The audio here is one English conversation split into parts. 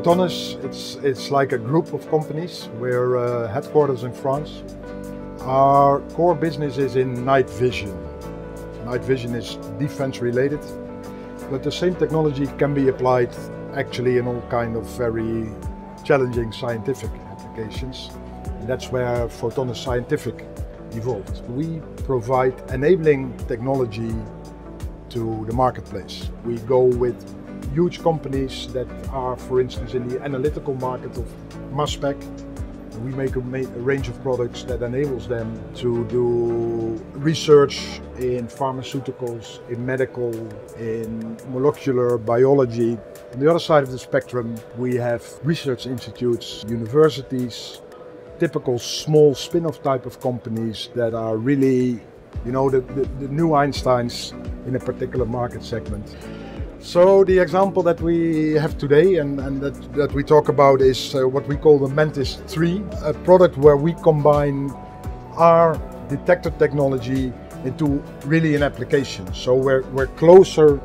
Photonis, it's, it's like a group of companies. We're uh, headquarters in France. Our core business is in night vision. Night vision is defense related, but the same technology can be applied actually in all kind of very challenging scientific applications. And that's where Photonis Scientific evolved. We provide enabling technology to the marketplace. We go with huge companies that are, for instance, in the analytical market of mass spec. We make a, a, range of products that enables them to do research in pharmaceuticals, in medical, in molecular biology. On the other side of the spectrum, we have research institutes, universities, typical small spin-off type of companies that are really, you know, the, the, the new Einsteins in a particular market segment. So the example that we have today and, and that, that we talk about is uh, what we call the Mantis 3, a product where we combine our detector technology into really an application. So we're, we're closer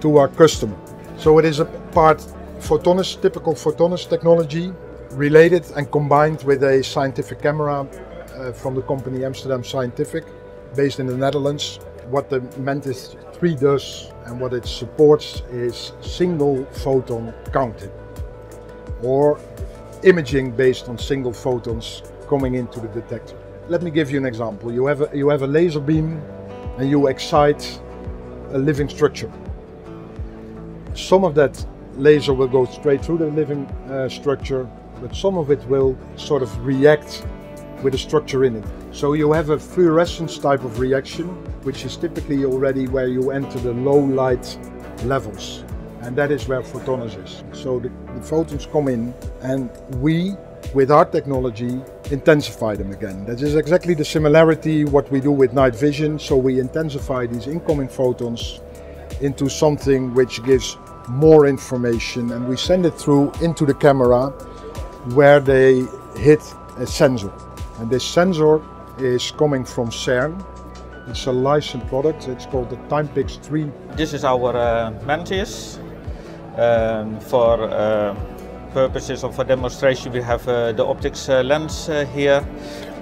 to our customer. So it is a part Photonis, typical Photonis technology, related and combined with a scientific camera uh, from the company Amsterdam Scientific, based in the Netherlands. What the Mantis 3 does and what it supports is single photon counting or imaging based on single photons coming into the detector. Let me give you an example. You have a, you have a laser beam and you excite a living structure. Some of that laser will go straight through the living uh, structure but some of it will sort of react with a structure in it. So you have a fluorescence type of reaction, which is typically already where you enter the low light levels. And that is where Photonis is. So the, the photons come in and we, with our technology, intensify them again. That is exactly the similarity what we do with night vision. So we intensify these incoming photons into something which gives more information and we send it through into the camera where they hit a sensor. And this sensor is coming from CERN. It's a licensed product. It's called the Timepix 3. This is our uh, Mantis. Um, for uh, purposes of a demonstration, we have uh, the optics uh, lens uh, here.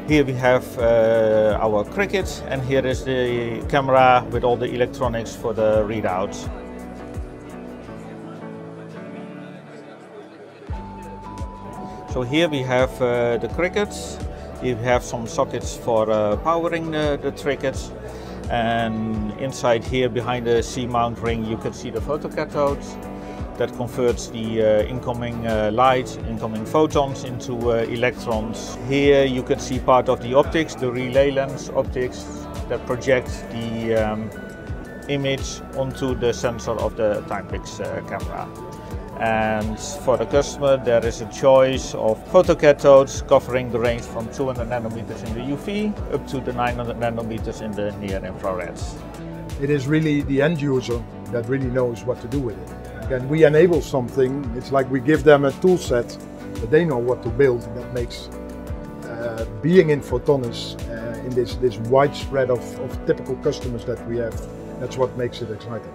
Here we have uh, our Cricket, and here is the camera with all the electronics for the readout. So here we have uh, the crickets, we have some sockets for uh, powering the, the crickets and inside here behind the C-mount ring you can see the photocathode that converts the uh, incoming uh, light, incoming photons into uh, electrons. Here you can see part of the optics, the relay lens optics that project the um, image onto the sensor of the Timepix uh, camera and for the customer there is a choice of photocathodes covering the range from 200 nanometers in the UV up to the 900 nanometers in the near infrared. It is really the end user that really knows what to do with it. Again, we enable something, it's like we give them a tool set, but they know what to build. That makes uh, being in Photonis, uh, in this, this widespread of, of typical customers that we have, that's what makes it exciting.